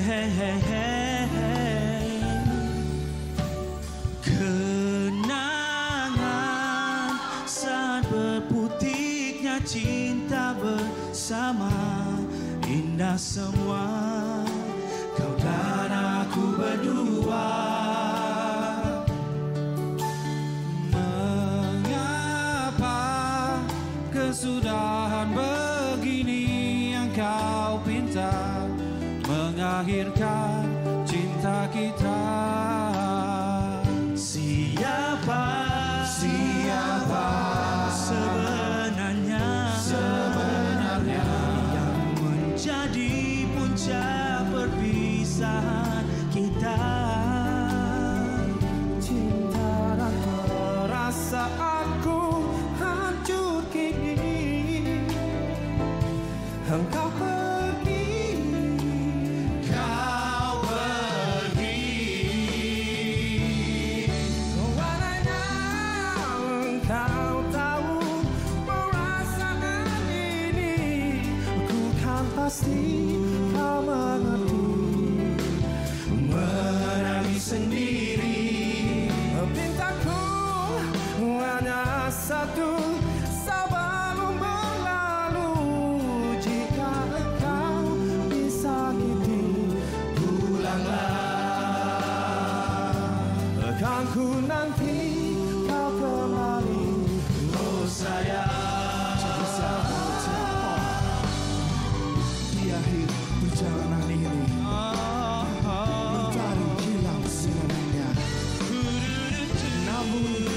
Kenangan saat berputiknya cinta bersama Indah semua. Kau dan aku berdua. Mengapa kesudahan Mengakhirkan cinta kita. Siapa? Siapa? Sebenarnya. Sebenarnya. Yang menjadi puncak perpisahan kita. Cinta dan perasaanku hancur kini. Engkau Tahu-tahu perasaan ini bukan pasti kau mengerti. Menangis sendiri Pintaku hanya satu Sebelum berlalu Jika engkau disakiti Pulanglah. Kau nanti kau kembali. perjalanan ini mencari hilang segalanya namun